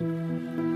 Música